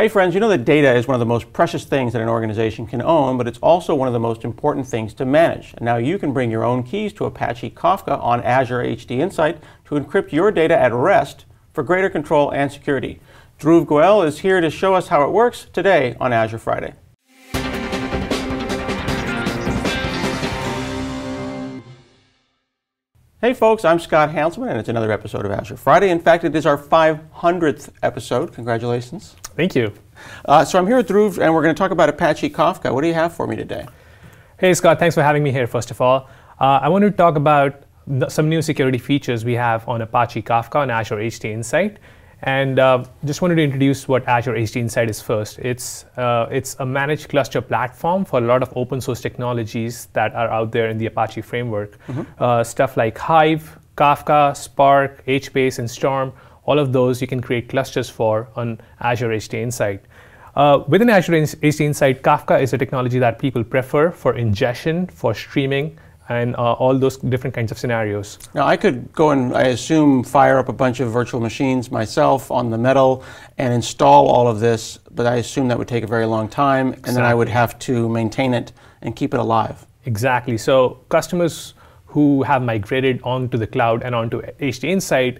Hey friends, you know that data is one of the most precious things that an organization can own, but it's also one of the most important things to manage. And now you can bring your own keys to Apache Kafka on Azure HD Insight to encrypt your data at rest for greater control and security. Dhruv Goel is here to show us how it works today on Azure Friday. Hey folks, I'm Scott Hanselman and it's another episode of Azure Friday. In fact, it is our 500th episode. Congratulations. Thank you. Uh, so I'm here with Dhruv and we're going to talk about Apache Kafka. What do you have for me today? Hey Scott, thanks for having me here first of all. Uh, I want to talk about some new security features we have on Apache Kafka on Azure HD Insight. And uh, just wanted to introduce what Azure HD Insight is first. It's, uh, it's a managed cluster platform for a lot of open source technologies that are out there in the Apache framework. Mm-hmm. Uh, stuff like Hive, Kafka, Spark, HBase, and Storm, all of those you can create clusters for on Azure HD Insight. Uh, within Azure HD Insight, Kafka is a technology that people prefer for ingestion, for streaming, and uh, all those different kinds of scenarios. Now, I could go and, I assume, fire up a bunch of virtual machines myself on the metal and install all of this, but I assume that would take a very long time, and exactly. then I would have to maintain it and keep it alive. Exactly. So, customers who have migrated onto the cloud and onto HD Insight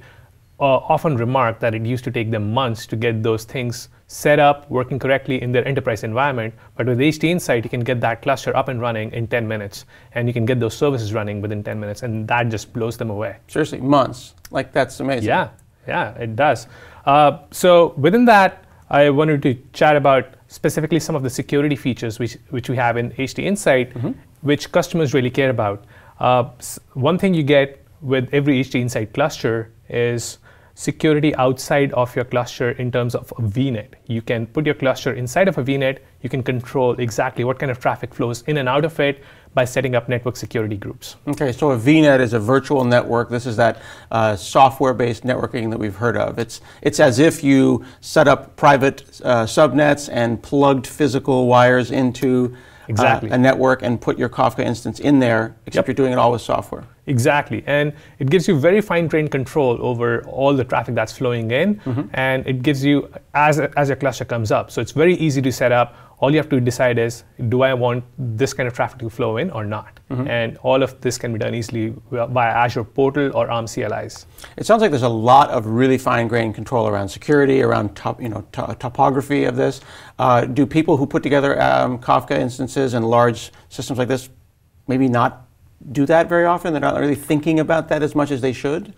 often remark that it used to take them months to get those things set up, working correctly in their enterprise environment. But with HD Insight, you can get that cluster up and running in 10 minutes, and you can get those services running within 10 minutes, and that just blows them away. Seriously, months. Like, that's amazing. Yeah, yeah, it does. Uh, so within that, I wanted to chat about specifically some of the security features which, which we have in HD Insight, mm-hmm. which customers really care about. Uh, one thing you get with every HD Insight cluster is security outside of your cluster in terms of a VNet. You can put your cluster inside of a VNet. You can control exactly what kind of traffic flows in and out of it by setting up network security groups. Okay, so a VNet is a virtual network. This is that uh, software-based networking that we've heard of. It's it's as if you set up private uh, subnets and plugged physical wires into exactly. Uh, a network and put your Kafka instance in there, except yep. you're doing it all with software. Exactly. And it gives you very fine grained control over all the traffic that's flowing in. Mm-hmm. And it gives you, as, as your cluster comes up, so it's very easy to set up. All you have to decide is do I want this kind of traffic to flow in or not? Mm-hmm. And all of this can be done easily via Azure Portal or ARM CLIs. It sounds like there's a lot of really fine grained control around security, around top, you know, to- topography of this. Uh, do people who put together um, Kafka instances and large systems like this maybe not do that very often? They're not really thinking about that as much as they should?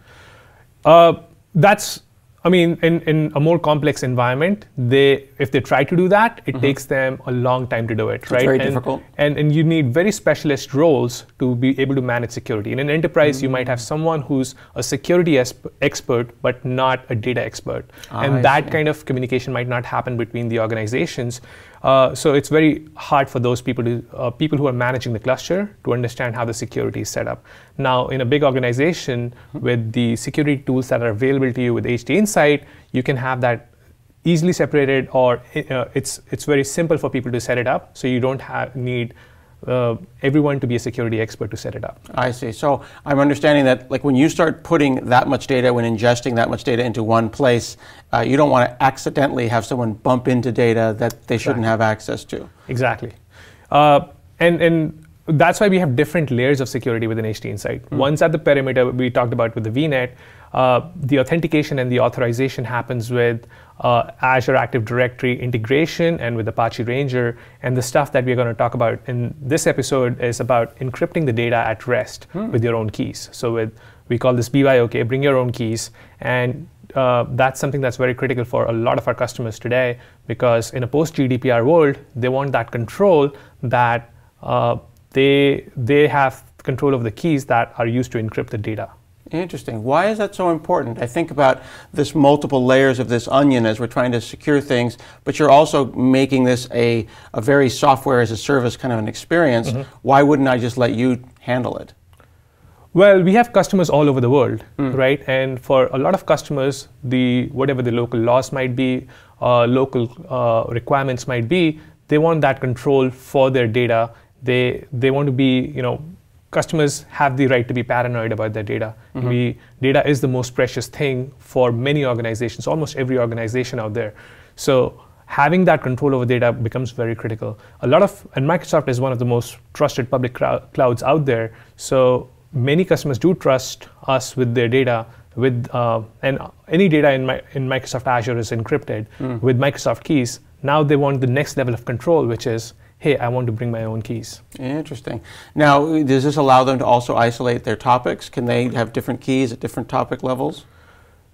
Uh, that's, I mean, in, in a more complex environment, they if they try to do that, it mm-hmm. takes them a long time to do it, right? very and, difficult. And, and you need very specialist roles to be able to manage security. In an enterprise, mm-hmm. you might have mm. someone who's a security esp- expert, but not a data expert. and I that see. kind of communication might not happen between the organizations. Uh, so it's very hard for those people to uh, people who are managing the cluster to understand how the security is set up. Now, in a big organization mm-hmm. with the security tools that are available to you with HD Insight, you can have that easily separated, or uh, it's it's very simple for people to set it up. So you don't have need uh, everyone to be a security expert to set it up. I see. So I'm understanding that, like, when you start putting that much data, when ingesting that much data into one place, uh, you don't want to accidentally have someone bump into data that they shouldn't have access to. Exactly. Uh, and and that's why we have different layers of security within HD Insight. Mm. One's at the perimeter we talked about with the VNet. Uh, the authentication and the authorization happens with uh, Azure Active Directory integration and with Apache Ranger. And the stuff that we're going to talk about in this episode is about encrypting the data at rest hmm. with your own keys. So with we call this BYOK, bring your own keys, and uh, that's something that's very critical for a lot of our customers today because in a post GDPR world, they want that control that uh, they they have control of the keys that are used to encrypt the data. Interesting. Why is that so important? I think about this multiple layers of this onion as we're trying to secure things, but you're also making this a, a very software as a service kind of an experience. Mm-hmm. Why wouldn't I just let you handle it? Well, we have customers all over the world, mm. right? And for a lot of customers, the whatever the local laws might be, uh, local uh, requirements might be, they want that control for their data. They they want to be, you know, customers have the right to be paranoid about their data. Mm-hmm. We, data is the most precious thing for many organizations, almost every organization out there. So having that control over data becomes very critical. A lot of, and Microsoft is one of the most trusted public clouds out there. So many customers do trust us with their data. With uh, and any data in, my, in Microsoft Azure is encrypted mm. with Microsoft keys. Now they want the next level of control, which is hey, I want to bring my own keys. Interesting. Now, does this allow them to also isolate their topics? Can they have different keys at different topic levels?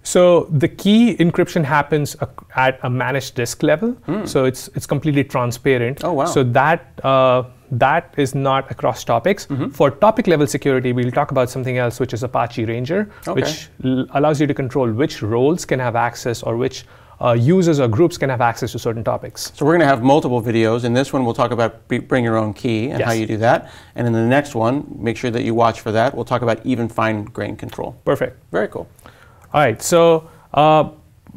So the key encryption happens at a managed disk level. Mm. So it's it's completely transparent. Oh wow! So that uh, that is not across topics. Mm-hmm. For topic level security, we'll talk about something else, which is Apache Ranger, okay. which l- allows you to control which roles can have access or which uh, users or groups can have access to certain topics. So we're going to have multiple videos. In this one, we'll talk about bring your own key and yes. how you do that. And in the next one, make sure that you watch for that. We'll talk about even fine grain control. Perfect. Very cool. All right. So uh,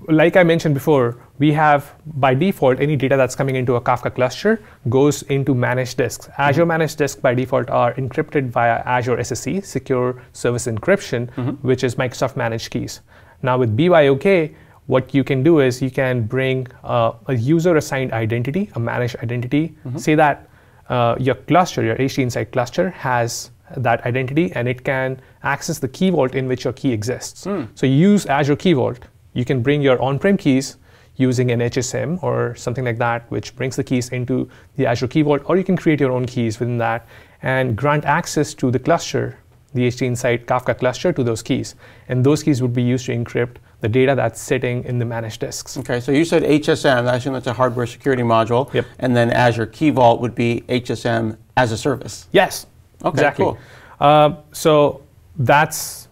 like I mentioned before, we have by default any data that's coming into a Kafka cluster goes into managed disks. Azure mm-hmm. managed disks by default are encrypted via Azure SSE, Secure Service Encryption, mm-hmm. which is Microsoft managed keys. Now with BYOK, what you can do is you can bring uh, a user assigned identity, a managed identity. Mm-hmm. Say that uh, your cluster, your HD Insight cluster, has that identity and it can access the key vault in which your key exists. Mm. So you use Azure Key Vault. You can bring your on-prem keys using an HSM or something like that, which brings the keys into the Azure Key Vault, or you can create your own keys within that and grant access to the cluster, the HD Insight Kafka cluster to those keys. And those keys would be used to encrypt the data that's sitting in the managed disks. Okay, so you said HSM, I assume that's a hardware security module. Yep. And then Azure Key Vault would be HSM as a service. Yes. Okay, exactly. cool. Uh, so that's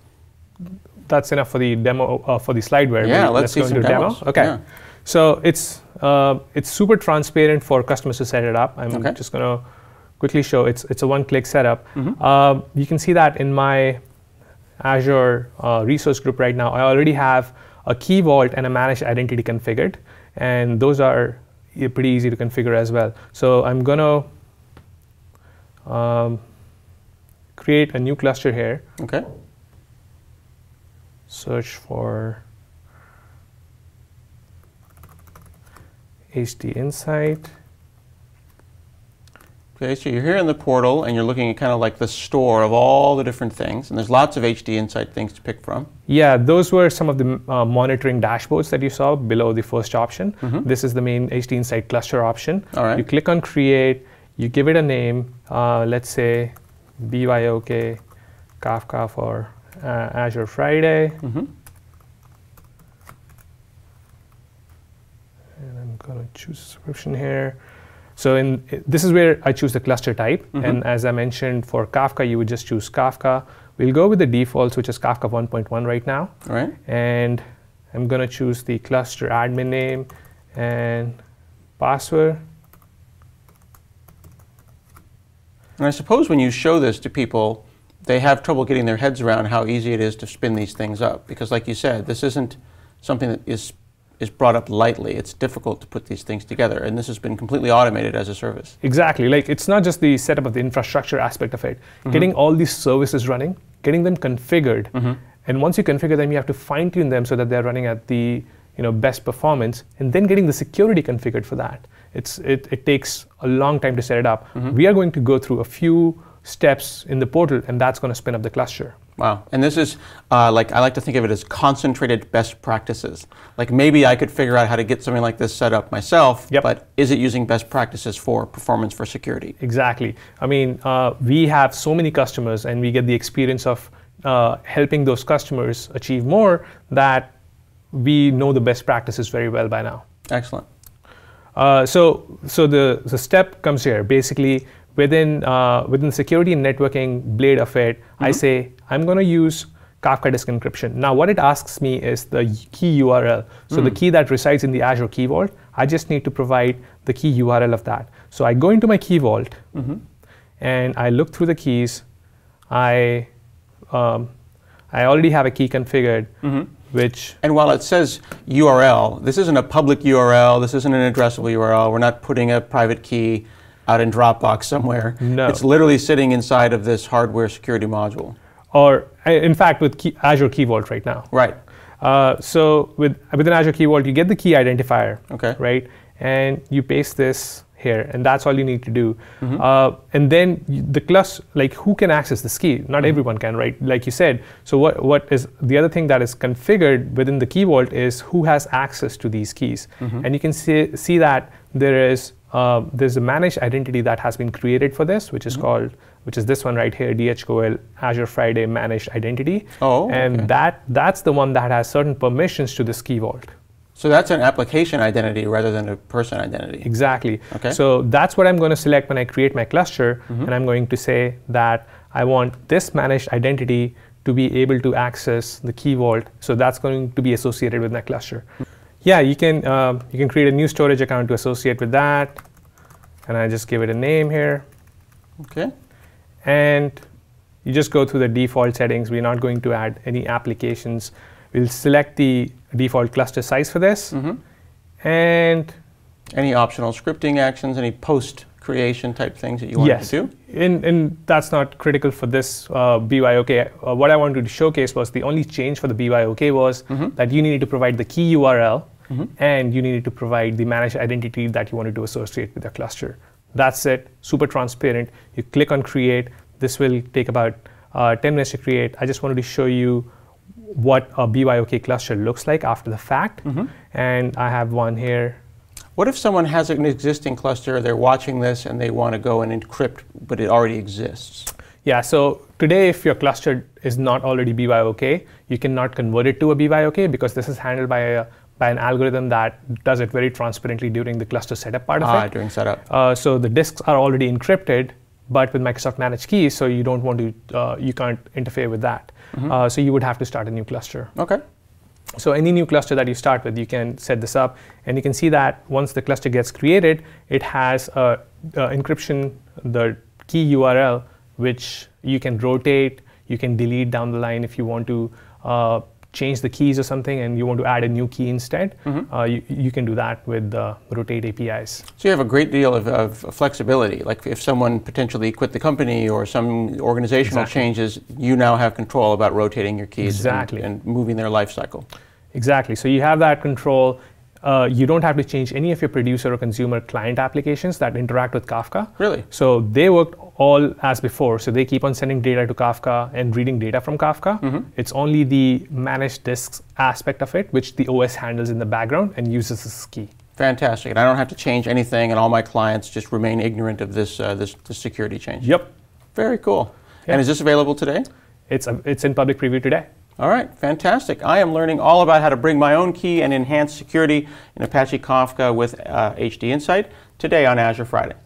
that's enough for the demo uh, for the slideware. Yeah, let's, let's see go into demos. demo. Okay. Yeah. So it's uh, it's super transparent for customers to set it up. I'm okay. just going to quickly show. It's it's a one-click setup. Mm-hmm. you can see that in my Azure uh, resource group right now. I already have a key vault and a managed identity configured, and those are pretty easy to configure as well. So I'm going to um, create a new cluster here. Okay. Search for HD Insight. Okay, so you're here in the portal and you're looking at kind of like the store of all the different things, and there's lots of HD Insight things to pick from. Yeah, those were some of the uh, monitoring dashboards that you saw below the first option. Mm-hmm. This is the main HD Insight cluster option. All right. You click on create, you give it a name, uh, let's say BYOK Kafka for uh, Azure Friday. Mm-hmm. And I'm going to choose subscription here. So in this is where I choose the cluster type. Mm-hmm. And as I mentioned, for Kafka, you would just choose Kafka. We'll go with the defaults, which is Kafka 1.1 right now. All right. And I'm going to choose the cluster admin name and password. And I suppose when you show this to people, they have trouble getting their heads around how easy it is to spin these things up. Because, like you said, this isn't something that is is brought up lightly. It's difficult to put these things together, and this has been completely automated as a service. Exactly. Like it's not just the setup of the infrastructure aspect of it. Mm-hmm. Getting all these services running, getting them configured, mm-hmm. and once you configure them, you have to fine tune them so that they're running at the you know best performance, and then getting the security configured for that. It's it, it takes a long time to set it up. Mm-hmm. We are going to go through a few steps in the portal, and that's going to spin up the cluster. Wow. And this is uh, like, I like to think of it as concentrated best practices. Like maybe I could figure out how to get something like this set up myself, yep. but is it using best practices for performance for security? Exactly. I mean, uh, we have so many customers and we get the experience of uh, helping those customers achieve more that we know the best practices very well by now. Excellent. Uh, so, so the, the step comes here. Basically, within uh, within security and networking blade of it, mm-hmm. I say I'm going to use Kafka disk encryption. Now, what it asks me is the key URL. So mm. the key that resides in the Azure Key Vault, I just need to provide the key URL of that. So I go into my Key Vault mm-hmm. and I look through the keys. I um, I already have a key configured, mm-hmm. which and while it says URL, this isn't a public URL. This isn't an addressable URL. We're not putting a private key out in Dropbox somewhere. No. It's literally sitting inside of this hardware security module. Or, in fact, with key, Azure Key Vault right now. Right. Uh, so with within Azure Key Vault, you get the key identifier. Okay. Right. and you paste this here, and that's all you need to do. Mm-hmm. Uh, and then the cluster, like who can access this key? Not mm-hmm. everyone can, right? Like you said. So what what is the other thing that is configured within the key vault is who has access to these keys, mm-hmm. and you can see see that there is uh, there's a managed identity that has been created for this, which is mm-hmm. called which is this one right here, DHQL Azure Friday Managed Identity. Oh, and okay. that that's the one that has certain permissions to this key vault. So that's an application identity rather than a person identity. Exactly. Okay. So that's what I'm going to select when I create my cluster, mm-hmm. and I'm going to say that I want this managed identity to be able to access the key vault. So that's going to be associated with my cluster. Yeah, you can uh, you can create a new storage account to associate with that, and I just give it a name here. Okay. And you just go through the default settings. We're not going to add any applications. We'll select the default cluster size for this. Mm-hmm. And any optional scripting actions, any post creation type things that you want yes. to do? And, and that's not critical for this uh, BYOK. Uh, what I wanted to showcase was the only change for the BYOK was mm-hmm. that you needed to provide the key URL mm-hmm. and you needed to provide the managed identity that you wanted to associate with your cluster. That's it, super transparent. You click on create. This will take about uh, 10 minutes to create. I just wanted to show you what a BYOK cluster looks like after the fact. Mm-hmm. And I have one here. What if someone has an existing cluster, they're watching this, and they want to go and encrypt, but it already exists? Yeah, so today, if your cluster is not already BYOK, you cannot convert it to a BYOK because this is handled by a by an algorithm that does it very transparently during the cluster setup part ah, of it. during setup. Uh, so the disks are already encrypted, but with Microsoft Managed Keys, so you don't want to, uh, you can't interfere with that. Mm-hmm. Uh, so you would have to start a new cluster. Okay. So any new cluster that you start with, you can set this up, and you can see that once the cluster gets created, it has a, a encryption, the key URL, which you can rotate, you can delete down the line if you want to. Uh, change the keys or something and you want to add a new key instead, mm-hmm. uh, you, you, can do that with the Rotate APIs. So you have a great deal of, of flexibility. Like if someone potentially quit the company or some organizational exactly. changes, you now have control about rotating your keys exactly. and, and moving their life cycle. Exactly. So you have that control. Uh, you don't have to change any of your producer or consumer client applications that interact with Kafka. Really? So they worked all as before. So they keep on sending data to Kafka and reading data from Kafka. Mm-hmm. It's only the managed disks aspect of it, which the OS handles in the background and uses as key. Fantastic. And I don't have to change anything, and all my clients just remain ignorant of this, uh, this, this security change. Yep. Very cool. Yep. And is this available today? It's, uh, it's in public preview today. All right, fantastic. I am learning all about how to bring my own key and enhance security in Apache Kafka with uh, HD Insight today on Azure Friday.